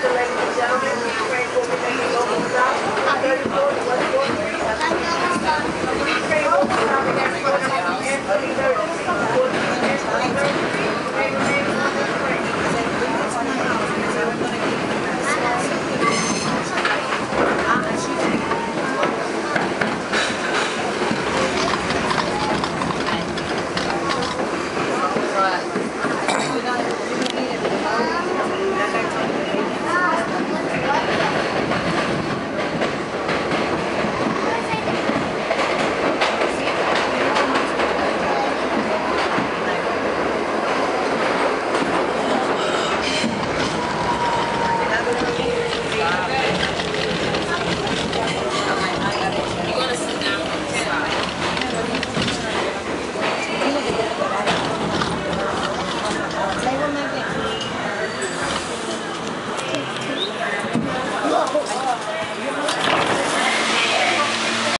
Congratulations, gentlemen.